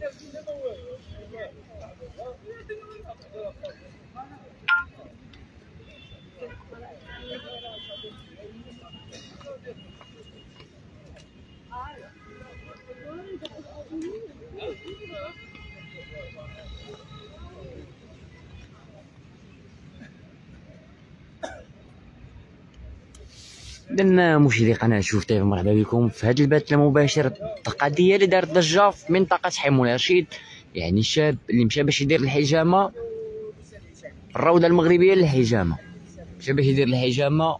Thank you. إذن مشاهدي قناة شوف تيفي مرحبا بكم في هذا البث المباشر. القضية اللي دارت ضجة في منطقة حمول رشيد. يعني شاب اللي مشى باش يدير الحجامة. الروضة المغربية للحجامة. مشى باش يدير الحجامة.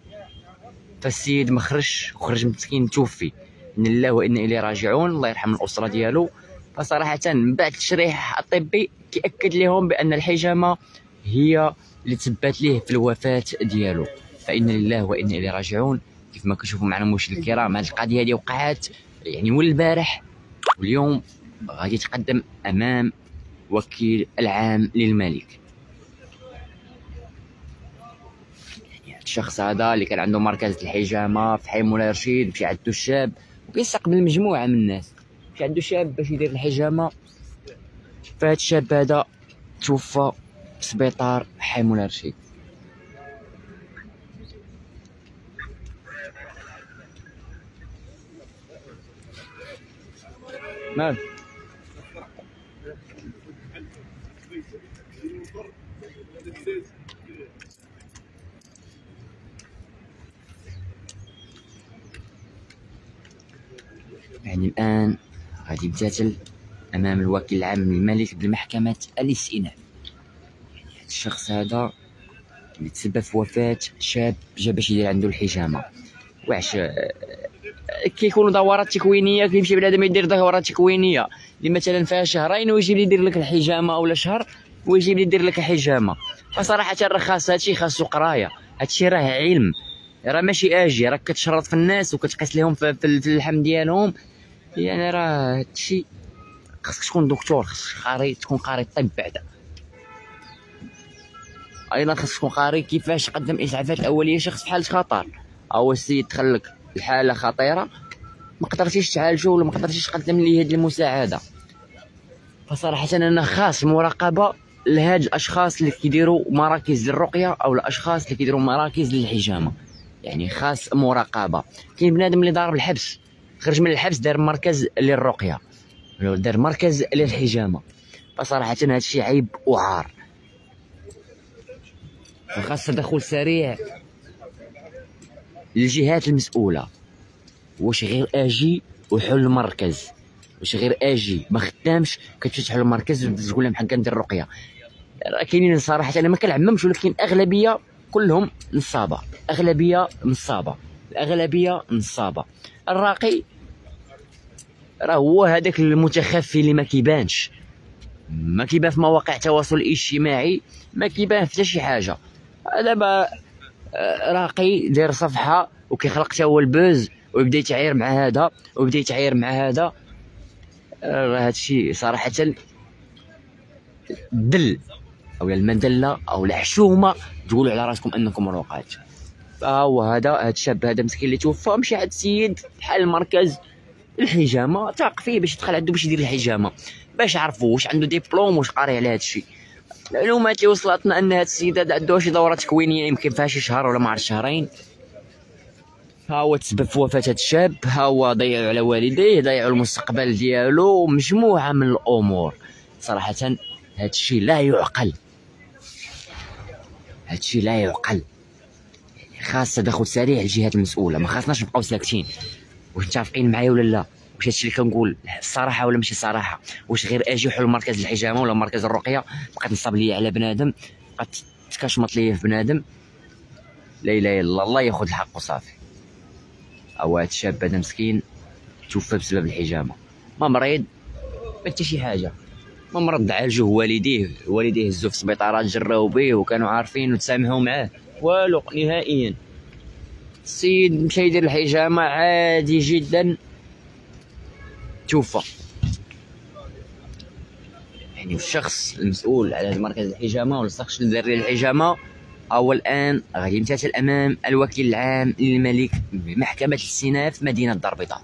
فالسيد ما خرج وخرج مسكين توفي. إن الله وإنا إليه راجعون. الله يرحم الأسرة ديالو. فصراحة من بعد التشريح الطبي كيأكد لهم بأن الحجامة هي اللي تبات ليه في الوفاة ديالو. فإن لله وإنا إليه راجعون. كيف ما كتشوفوا معنا مشاهدينا الكرام هذه القضية هذه وقعت يعني مول البارح واليوم غادي يتقدم أمام وكيل العام للملك. يعني الشخص هذا اللي كان عنده مركز الحجامة في حي مولاي رشيد مشي عندو الشاب وكيستقبل مجموعة من الناس مشي عندو شاب باش يدير الحجامة. فهاد الشاب هذا توفى في سبيطار حي مولاي رشيد. مال يعني الآن غادي يمتثل أمام الوكيل العام للملك بمحكمة الاستئناف يعني هذا الشخص هذا اللي تسبب في وفاة شاب جا باش يدير عنده الحجامة. واش كيكونوا دورات تكوينيه كيمشي بنادم يدير دورات تكوينيه اللي مثلا فيها شهرين ويجي لي يدير لك الحجامة ولا شهر ويجي لي يدير لك الحجامه فصراحة راه خاص هادشي خاصو قرايه هادشي راه علم. راه ماشي آجي راك كتشرط في الناس وكتقيس لهم في, اللحم ديالهم. يعني راه هادشي خاصك تكون دكتور خاصك قاري تكون قاري الطب بعدا. أيضا خاصك تكون قاري كيفاش تقدم إسعافات الاوليه شخص في حاله خطر. أو السيد دخلك الحاله خطيرة. ما قدرتيش تعالجو ولا ما قدرتيش تقدم ليه هذه المساعدة. فصراحة أنا خاص مراقبة لهاد الأشخاص اللي كيديروا مراكز للرقية أو الأشخاص اللي كيديروا مراكز للحجامة. يعني خاص مراقبة. كاين بنادم اللي ضارب الحبس خرج من الحبس دار مركز للرقية. دار مركز للحجامة. فصراحة هذا الشيء عيب وعار. فخاص تدخل سريع. للجهات المسؤولة. واش غير آجي وحل المركز. واش غير آجي. ما خدامش كتمشي تحل المركز وتقول لهم حق ندير الرقية. راه كاينين صراحة أنا ما كنعممش ولكن أغلبية كلهم نصابة. أغلبية نصابة. الاغلبيه نصابة. الراقي راه هو هذاك المتخفي اللي ما كيبانش. ما كيبان في مواقع التواصل الاجتماعي ما كيبان حتى شي حاجة. دابا راقي داير صفحة وكيخلق حتى هو البوز ويبدأ يتعاير مع هذا ويبدأ يتعاير مع هذا. راه هادشي صراحة دل. أو المدله أو الحشومه تقولوا على راسكم أنكم روقات فهو هذا هذا الشاب هذا مسكين اللي توفى مشى عند السيد بحال المركز الحجامة تاق فيه باش يدخل عنده باش يدير الحجامة. باش عرفوا واش عنده ديبلوم واش قاري على هذا الشيء المعلومات اللي وصلتنا ان هاد السيد هذا عنده شي دورة تكوينيه يمكن فيها شي شهر ولا ما عرف شهرين. ها هو تسبب في وفاة هاد الشاب ها هو ضيع على والديه ضيع المستقبل ديالو مجموعة من الأمور. صراحة هاد الشيء لا يعقل. هاد الشيء لا يعقل. خاص تدخل سريع الجهات المسؤولة ما خاصناش نبقاو ساكتين. واش متفقين معايا ولا لا؟ واش هادشي اللي كنقول الصراحة ولا ماشي صراحة؟ واش غير أجي حل مركز الحجامة ولا مركز الرقية بقات نصاب ليا على بنادم بقات تكشمط ليا في بنادم. لا إله إلا الله ياخذ الحق وصافي. أو هاد الشاب هذا مسكين توفى بسبب الحجامة. ما مريض ما حتى شي حاجة. ما مرض عالجوه والديه. والديه هزوه في السبيطارات جراو به وكانوا عارفين وتسامحوا معاه. والو نهائيا. السيد مشى يدير الحجامة عادي جدا. توفى يعني الشخص المسؤول على هذا مركز الحجامة ولا الشخص اللي الحجامه هو الآن غادي يمتثل امام الوكيل العام للملك بمحكمة الاستئناف مدينة الدار البيضاء.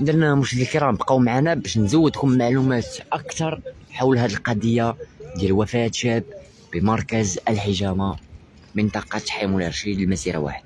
درنا مشاهدينا الكرام بقاو معنا باش نزودكم معلومات أكثر حول هذه القضية ديال وفاة شاب بمركز الحجامة منطقة حي مولاي رشيد المسيرة واحد.